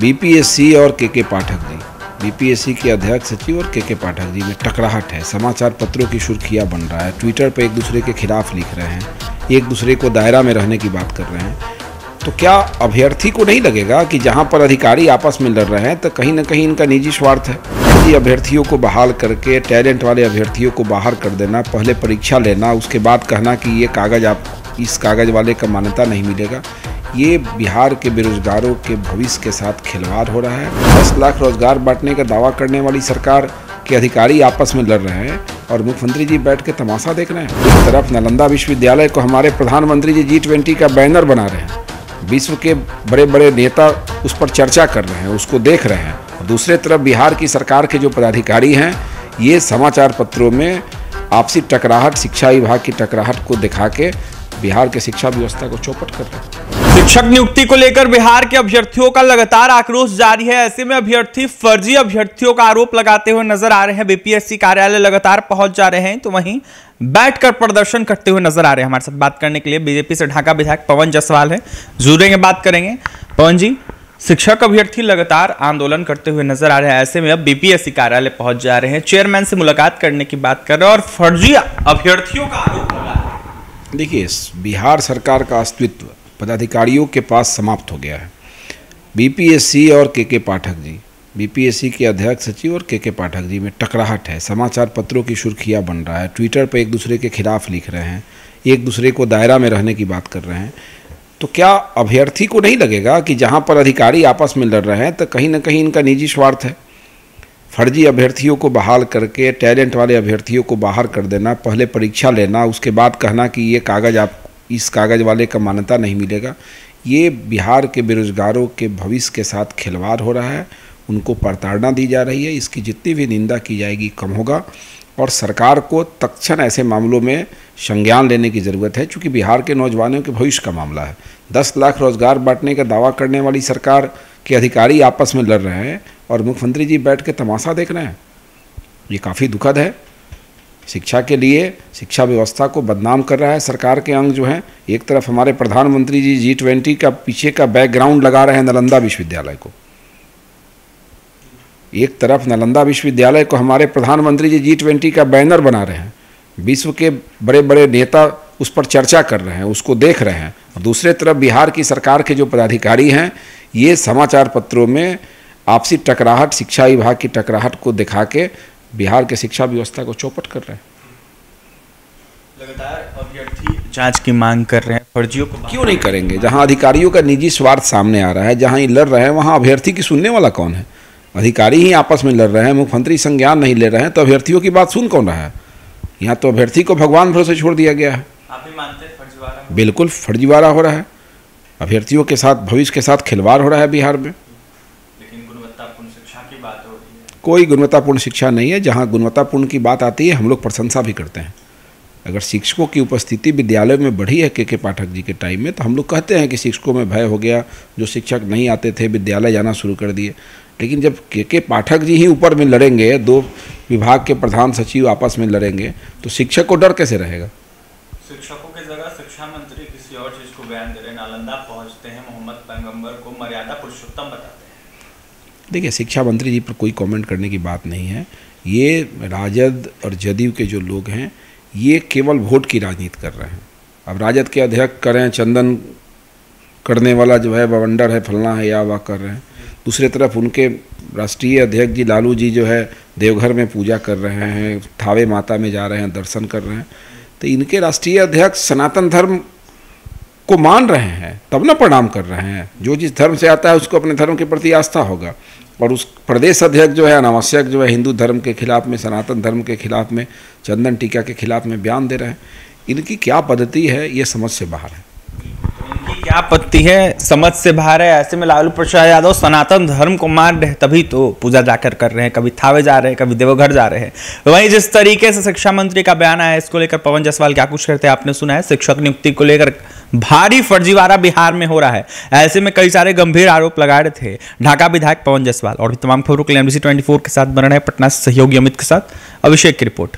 BPSC और के के पाठक जी। बीपीएससी के अध्यक्ष सचिव और के के पाठक जी में टकराहट है। समाचार पत्रों की सुर्खियाँ बन रहा है। ट्विटर पर एक दूसरे के खिलाफ लिख रहे हैं। एक दूसरे को दायरा में रहने की बात कर रहे हैं। तो क्या अभ्यर्थी को नहीं लगेगा कि जहाँ पर अधिकारी आपस में लड़ रहे हैं तो कहीं ना कहीं इनका निजी स्वार्थ है? यदि अभ्यर्थियों को बहाल करके टैलेंट वाले अभ्यर्थियों को बाहर कर देना, पहले परीक्षा लेना, उसके बाद कहना कि ये कागज़ आप, इस कागज़ वाले का मान्यता नहीं मिलेगा ये बिहार के बेरोजगारों के भविष्य के साथ खिलवाड़ हो रहा है। दस लाख रोज़गार बांटने का दावा करने वाली सरकार के अधिकारी आपस में लड़ रहे हैं और मुख्यमंत्री जी बैठ के तमाशा देख रहे हैं। एक तरफ़ नालंदा विश्वविद्यालय को हमारे प्रधानमंत्री जी जी ट्वेंटी का बैनर बना रहे हैं। विश्व के बड़े बड़े नेता उस पर चर्चा कर रहे हैं, उसको देख रहे हैं। दूसरे तरफ़ बिहार की सरकार के जो पदाधिकारी हैं, ये समाचार पत्रों में आपसी टकराहट, शिक्षा विभाग की टकराहट को दिखा के बिहार के शिक्षा व्यवस्था को चौपट कर रहे हैं। शिक्षक नियुक्ति को लेकर बिहार के अभ्यर्थियों का लगातार आक्रोश जारी है। ऐसे में अभ्यर्थी, फर्जी अभ्यर्थियों का आरोप लगाते हुए नज़र आ रहे हैं। बीपीएससी कार्यालय लगातार पहुँच जा रहे हैं तो वहीं बैठकर प्रदर्शन करते हुए नज़र आ रहे हैं। हमारे साथ बात करने के लिए बीजेपी से ढाका विधायक पवन जायसवाल है। जुड़ेंगे, बात करेंगे। पवन जी, शिक्षक अभ्यर्थी लगातार आंदोलन करते हुए नज़र आ रहे हैं। ऐसे में अब बीपीएससी कार्यालय पहुँच जा रहे हैं। चेयरमैन से मुलाकात करने की बात कर रहे हैं और फर्जी अभ्यर्थियों का आरोप लगा देखिए बिहार सरकार का अस्तित्व पदाधिकारियों के पास समाप्त हो गया है। बीपीएससी और के के पाठक जी। बीपीएससी के अध्यक्ष सचिव और के के पाठक जी में टकराहट है। समाचार पत्रों की सुर्खियाँ बन रहा है। ट्विटर पर एक दूसरे के खिलाफ लिख रहे हैं। एक दूसरे को दायरा में रहने की बात कर रहे हैं। तो क्या अभ्यर्थी को नहीं लगेगा कि जहाँ पर अधिकारी आपस में लड़ रहे हैं तो कहीं ना कहीं इनका निजी स्वार्थ है? फर्जी अभ्यर्थियों को बहाल करके, टैलेंट वाले अभ्यर्थियों को बाहर कर देना, पहले परीक्षा लेना, उसके बाद कहना कि ये कागज़ आप इस कागज़ वाले का मान्यता नहीं मिलेगा। ये बिहार के बेरोजगारों के भविष्य के साथ खिलवाड़ हो रहा है। उनको प्रताड़ना दी जा रही है। इसकी जितनी भी निंदा की जाएगी कम होगा। और सरकार को तत्क्षण ऐसे मामलों में संज्ञान लेने की ज़रूरत है क्योंकि बिहार के नौजवानों के भविष्य का मामला है। दस लाख रोज़गार बांटने का दावा करने वाली सरकार के अधिकारी आपस में लड़ रहे हैं और मुख्यमंत्री जी बैठ के तमाशा देख रहे हैं। ये काफ़ी दुखद है। शिक्षा के लिए शिक्षा व्यवस्था को बदनाम कर रहा है। सरकार के अंग जो हैं, एक तरफ़ हमारे प्रधानमंत्री जी जी ट्वेंटी का पीछे का बैकग्राउंड लगा रहे हैं नालंदा विश्वविद्यालय को। एक तरफ़ नालंदा विश्वविद्यालय को हमारे प्रधानमंत्री जी जी ट्वेंटी का बैनर बना रहे हैं। विश्व के बड़े बड़े नेता उस पर चर्चा कर रहे हैं, उसको देख रहे हैं। और दूसरे तरफ़ बिहार की सरकार के जो पदाधिकारी हैं, ये समाचार पत्रों में आपसी टकराहट, शिक्षा विभाग की टकराहट को दिखा के बिहार के शिक्षा व्यवस्था को चौपट कर रहे हैं। लगातार अभ्यर्थी जाँच की मांग कर रहे हैं फर्जियों को क्यों नहीं करेंगे? जहाँ अधिकारियों का निजी स्वार्थ सामने आ रहा है जहाँ ये लड़ रहे हैं वहाँ अभ्यर्थी की सुनने वाला कौन है? अधिकारी ही आपस में लड़ रहे हैं मुख्यमंत्री संज्ञान नहीं ले रहे हैं तो अभ्यर्थियों की बात सुन कौन रहा है? यहाँ तो अभ्यर्थी को भगवान भरोसे छोड़ दिया गया है। आप भी मानते हैं फर्जीवाड़ा? बिल्कुल फर्जीवाड़ा हो रहा है। अभ्यर्थियों के साथ भविष्य के साथ खिलवाड़ हो रहा है बिहार में लेकिन गुणवत्तापूर्ण शिक्षा की बात हो रही है कोई गुणवत्तापूर्ण शिक्षा नहीं है, जहाँ गुणवत्तापूर्ण की बात आती है, हम लोग प्रशंसा भी करते हैं। अगर शिक्षकों की उपस्थिति विद्यालय में बढ़ी है के के पाठक जी के टाइम में तो हम लोग कहते हैं कि शिक्षकों में भय हो गया, जो शिक्षक नहीं आते थे, विद्यालय जाना शुरू कर दिए। लेकिन जब के के पाठक जी ही ऊपर में लड़ेंगे, दो विभाग के प्रधान सचिव आपस में लड़ेंगे तो शिक्षक को डर कैसे रहेगा? शिक्षकों की जगह शिक्षा मंत्री किसी और चीज़ को बयान दे रहे नालंदा पहुँचते हैं मोहम्मद पैगंबर को मर्यादा पुरुषोत्तम बताते हैं। देखिए, शिक्षा मंत्री जी पर कोई कमेंट करने की बात नहीं है। ये राजद और जदयू के जो लोग हैं, ये केवल वोट की राजनीति कर रहे हैं। अब राजद के अध्यक्ष करें, चंदन करने वाला जो है बवंडर है, फलना है, या वह कर रहे हैं। दूसरे तरफ़ उनके राष्ट्रीय अध्यक्ष जी, लालू जी जो है, देवघर में पूजा कर रहे हैं, थावे माता में जा रहे हैं, दर्शन कर रहे हैं। तो इनके राष्ट्रीय अध्यक्ष, सनातन धर्म को मान रहे हैं, तब ना प्रणाम कर रहे हैं। जो जिस धर्म से आता है, उसको अपने धर्म के प्रति आस्था होगा। और उस प्रदेश अध्यक्ष जो है, अनावश्यक जो है, हिंदू धर्म के खिलाफ में, सनातन धर्म के खिलाफ में, चंदन टीका के खिलाफ में बयान दे रहे हैं। इनकी क्या पद्धति है, ये समझ से बाहर है। इनकी क्या आपत्ति है, समझ से बाहर है। ऐसे में लालू प्रसाद यादव सनातन धर्म को मान रहे तभी तो पूजा जाकर कर रहे हैं। कभी थावे जा रहे हैं, कभी देवघर जा रहे हैं। वहीं जिस तरीके से शिक्षा मंत्री का बयान आया इसको लेकर पवन जायसवाल क्या कुछ करते हैं, आपने सुना है? शिक्षक नियुक्ति को लेकर भारी फर्जीवाड़ा बिहार में हो रहा है। ऐसे में कई सारे गंभीर आरोप लगा रहे थे। ढाका विधायक पवन जसवाल और तमाम खबरों के लिए एमबीसी 24 के साथ बन रहे पटना सहयोगी अमित के साथ। अभिषेक की रिपोर्ट।